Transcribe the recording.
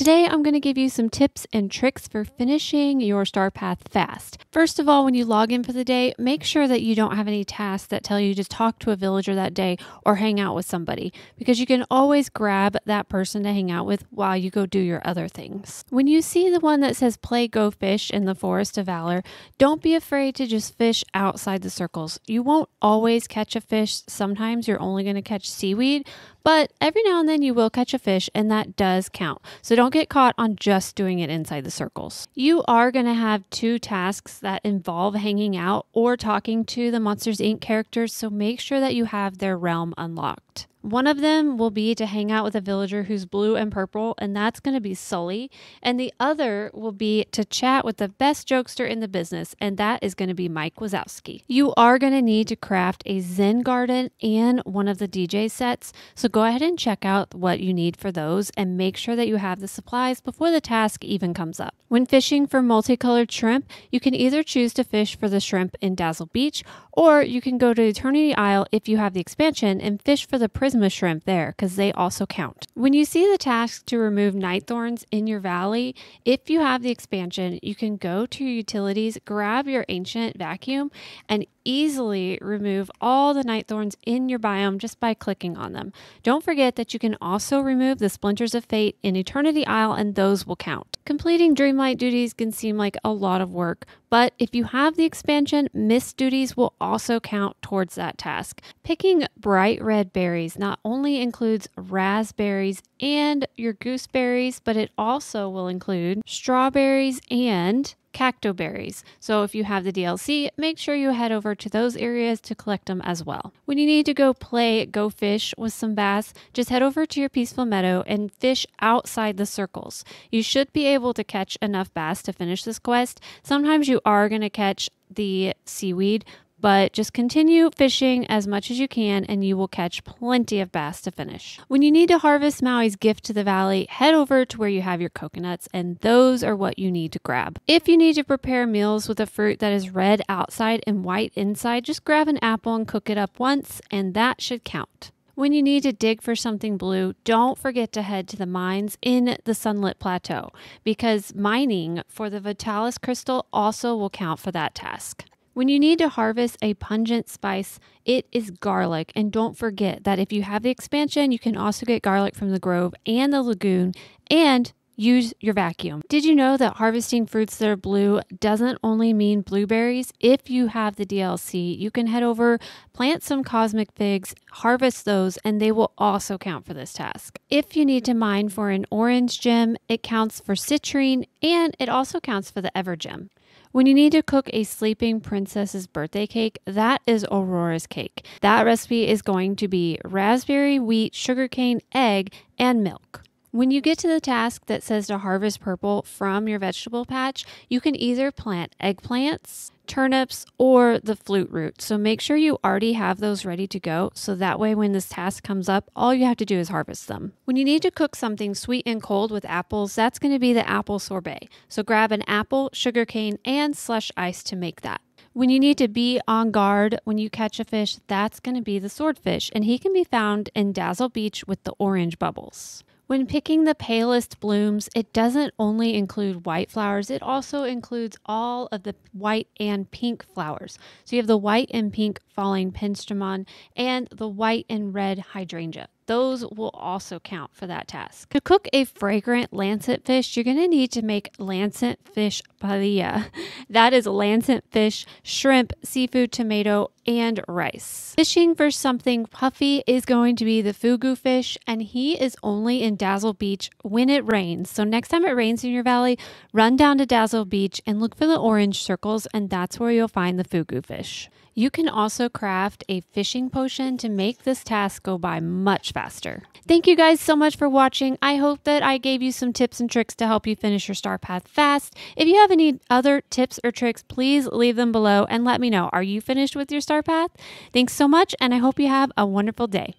Today, I'm going to give you some tips and tricks for finishing your star path fast. First of all, when you log in for the day, make sure that you don't have any tasks that tell you to talk to a villager that day or hang out with somebody because you can always grab that person to hang out with while you go do your other things. When you see the one that says play go fish in the Forest of Valor, don't be afraid to just fish outside the circles. You won't always catch a fish. Sometimes you're only going to catch seaweed, but every now and then you will catch a fish, and that does count. So don't get caught on just doing it inside the circles. You are going to have two tasks that involve hanging out or talking to the Monsters Inc. characters, so make sure that you have their realm unlocked. One of them will be to hang out with a villager who's blue and purple, and that's going to be Sully. And the other will be to chat with the best jokester in the business, and that is going to be Mike Wazowski. You are going to need to craft a Zen garden and one of the DJ sets, so go ahead and check out what you need for those and make sure that you have the supplies before the task even comes up. When fishing for multicolored shrimp, you can either choose to fish for the shrimp in Dazzle Beach, or you can go to Eternity Isle if you have the expansion and fish for the prism Prisma shrimp there because they also count. When you see the task to remove night thorns in your valley, if you have the expansion, you can go to your utilities, grab your ancient vacuum, and easily remove all the night thorns in your biome just by clicking on them. Don't forget that you can also remove the splinters of fate in Eternity Isle and those will count. Completing Dreamlight duties can seem like a lot of work, but if you have the expansion, missed duties will also count towards that task. Picking bright red berries not only includes raspberries and your gooseberries, but it also will include strawberries and cactoberries. So if you have the DLC, make sure you head over to those areas to collect them as well. When you need to go play Go Fish with some bass, just head over to your peaceful meadow and fish outside the circles. You should be able to catch enough bass to finish this quest. Sometimes are going to catch the seaweed, but just continue fishing as much as you can and you will catch plenty of bass to finish. When you need to harvest Maui's gift to the valley, head over to where you have your coconuts and those are what you need to grab. If you need to prepare meals with a fruit that is red outside and white inside, just grab an apple and cook it up once and that should count. When you need to dig for something blue, don't forget to head to the mines in the Sunlit Plateau because mining for the Vitalys crystal also will count for that task. When you need to harvest a pungent spice, it is garlic. And don't forget that if you have the expansion, you can also get garlic from the grove and the lagoon and use your vacuum. Did you know that harvesting fruits that are blue doesn't only mean blueberries? If you have the DLC, you can head over, plant some cosmic figs, harvest those, and they will also count for this task. If you need to mine for an orange gem, it counts for citrine and it also counts for the ever gem. When you need to cook a sleeping princess's birthday cake, that is Aurora's cake. That recipe is going to be raspberry, wheat, sugarcane, egg, and milk. When you get to the task that says to harvest purple from your vegetable patch, you can either plant eggplants, turnips, or the flute root. So make sure you already have those ready to go so that way when this task comes up, all you have to do is harvest them. When you need to cook something sweet and cold with apples, that's going to be the apple sorbet. So grab an apple, sugarcane, and slush ice to make that. When you need to be on guard when you catch a fish, that's going to be the swordfish, and he can be found in Dazzle Beach with the orange bubbles. When picking the palest blooms, it doesn't only include white flowers, it also includes all of the white and pink flowers. So you have the white and pink falling penstemon and the white and red hydrangea those will also count for that task. To cook a fragrant lancet fish, you're going to need to make lancet fish paella. That is lancet fish, shrimp, seafood, tomato, and rice. Fishing for something puffy is going to be the fugu fish, and he is only in Dazzle Beach when it rains. So next time it rains in your valley, run down to Dazzle Beach and look for the orange circles, and that's where you'll find the fugu fish. You can also craft a fishing potion to make this task go by much faster. Thank you guys so much for watching. I hope that I gave you some tips and tricks to help you finish your star path fast. If you have any other tips or tricks, please leave them below and let me know. Are you finished with your star path? Thanks so much, and I hope you have a wonderful day.